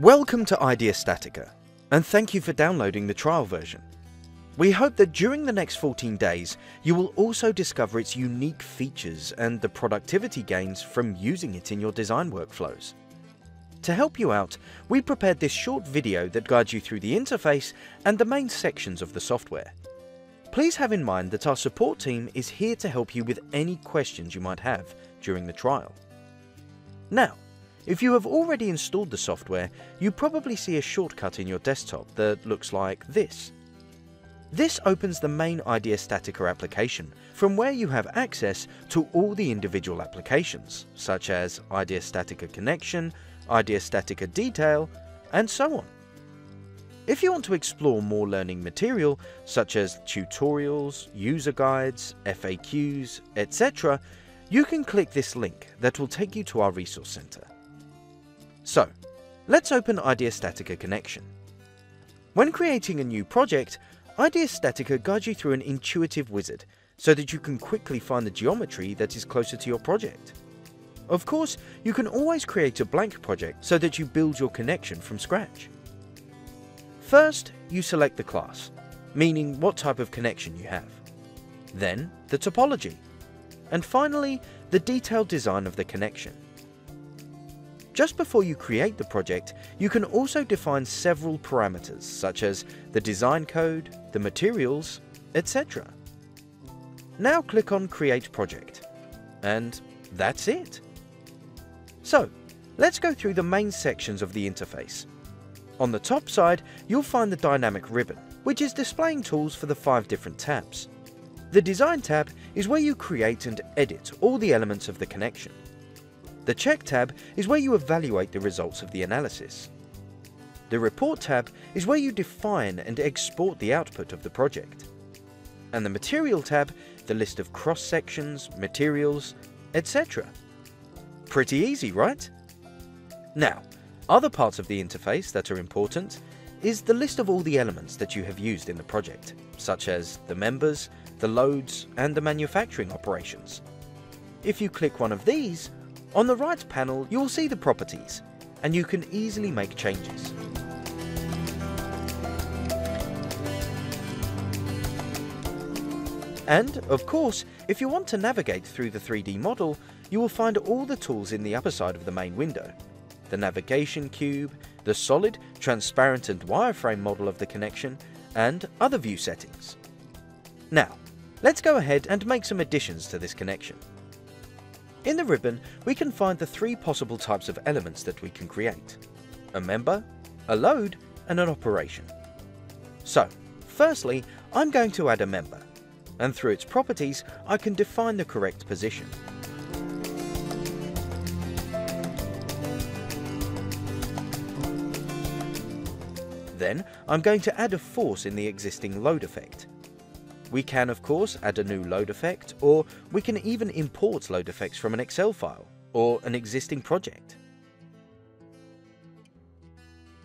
Welcome to Idea Statica, and thank you for downloading the trial version. We hope that during the next 14 days, you will also discover its unique features and the productivity gains from using it in your design workflows. To help you out, we prepared this short video that guides you through the interface and the main sections of the software. Please have in mind that our support team is here to help you with any questions you might have during the trial. Now, if you have already installed the software, you probably see a shortcut in your desktop that looks like this. This opens the main Idea Statica application, from where you have access to all the individual applications, such as Idea Statica Connection, Idea Statica Detail, and so on. If you want to explore more learning material, such as tutorials, user guides, FAQs, etc., you can click this link that will take you to our resource center. So, let's open Ideastatica Connection. When creating a new project, Ideastatica guides you through an intuitive wizard so that you can quickly find the geometry that is closer to your project. Of course, you can always create a blank project so that you build your connection from scratch. First, you select the class, meaning what type of connection you have. Then, the topology. And finally, the detailed design of the connection. Just before you create the project, you can also define several parameters such as the design code, the materials, etc. Now click on Create Project. And that's it. So, let's go through the main sections of the interface. On the top side, you'll find the dynamic ribbon, which is displaying tools for the five different tabs. The Design tab is where you create and edit all the elements of the connection. The Check tab is where you evaluate the results of the analysis. The Report tab is where you define and export the output of the project. And the Material tab, the list of cross-sections, materials, etc. Pretty easy, right? Now, other parts of the interface that are important is the list of all the elements that you have used in the project, such as the members, the loads, and the manufacturing operations. If you click one of these, on the right panel you will see the properties, and you can easily make changes. And, of course, if you want to navigate through the 3D model, you will find all the tools in the upper side of the main window, the navigation cube, the solid, transparent and wireframe model of the connection, and other view settings. Now, let's go ahead and make some additions to this connection. In the ribbon, we can find the three possible types of elements that we can create. A member, a load, and an operation. So, firstly, I'm going to add a member, and through its properties, I can define the correct position. Then I'm going to add a force in the existing load effect. We can of course add a new load effect or we can even import load effects from an Excel file or an existing project.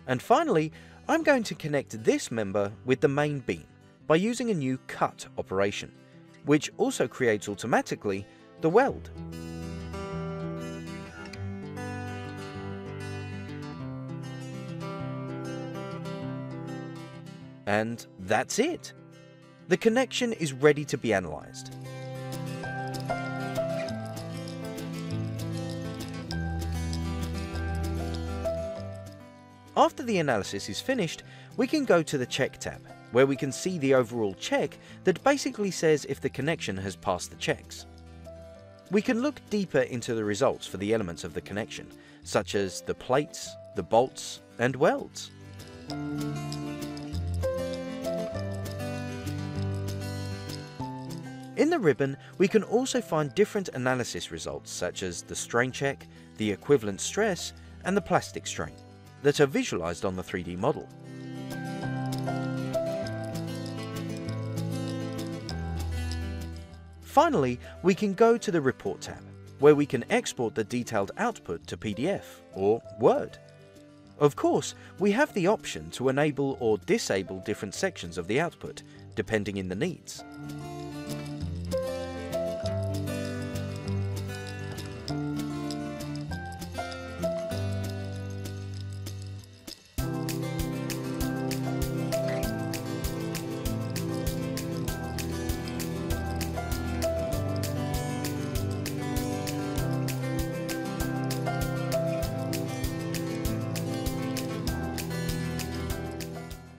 And finally, I'm going to connect this member with the main beam by using a new cut operation, which also creates automatically the weld. And that's it. The connection is ready to be analysed. After the analysis is finished, we can go to the Check tab, where we can see the overall check that basically says if the connection has passed the checks. We can look deeper into the results for the elements of the connection, such as the plates, the bolts, and welds. In the ribbon, we can also find different analysis results such as the strain check, the equivalent stress, and the plastic strain that are visualized on the 3D model. Finally, we can go to the Report tab, where we can export the detailed output to PDF or Word. Of course, we have the option to enable or disable different sections of the output, depending in the needs.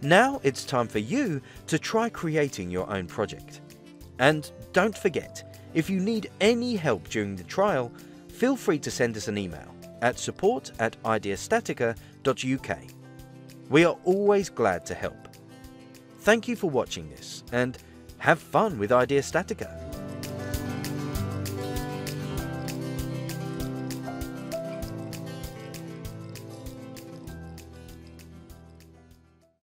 Now it's time for you to try creating your own project. And don't forget, if you need any help during the trial, feel free to send us an email at support at ideastatica.uk. We are always glad to help. Thank you for watching this and have fun with Idea Statica.